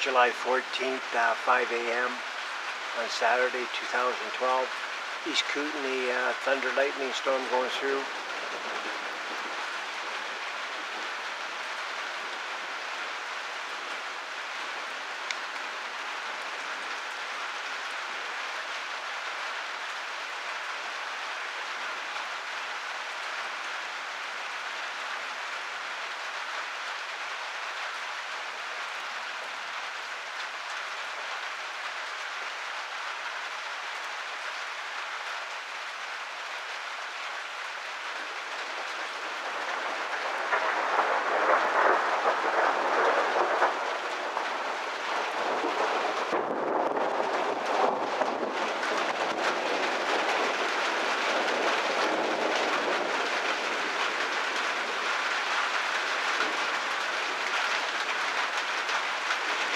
July 14th, uh, 5 a.m. on Saturday, 2012. East Kootenai uh, thunder lightning storm going through.